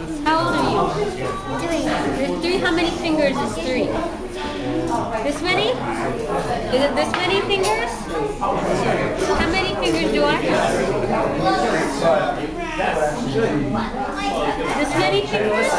How old are you? Three. There's three. How many fingers is three? This many? Is it this many fingers? How many fingers do I have? This many fingers?